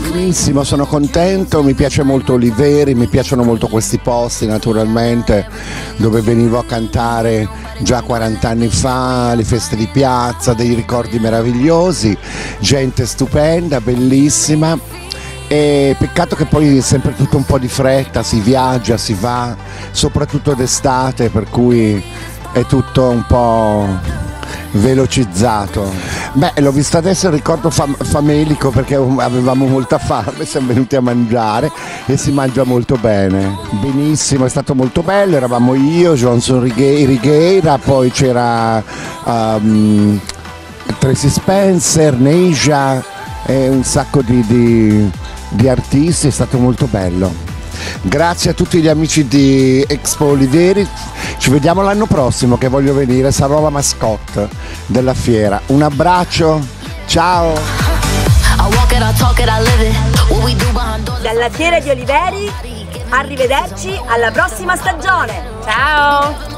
Benissimo, sono contento, mi piace molto Oliveri, mi piacciono molto questi posti naturalmente dove venivo a cantare già 40 anni fa, le feste di piazza, dei ricordi meravigliosi, gente stupenda, bellissima e peccato che poi è sempre tutto un po' di fretta, si viaggia, si va, soprattutto d'estate per cui è tutto un po' velocizzato. Beh, l'ho visto adesso ricordo fam- famelico perché avevamo molta fame, siamo venuti a mangiare e si mangia molto bene. Benissimo, è stato molto bello, eravamo io, Johnson Righe- Righeira, poi c'era um, Tracy Spencer, Neja e un sacco di, di, di artisti, è stato molto bello. Grazie a tutti gli amici di Expo Oliveri, ci vediamo l'anno prossimo che voglio venire, sarò la mascotte della fiera. Un abbraccio, ciao! Dalla Fiera di Oliveri, arrivederci alla prossima stagione. Ciao!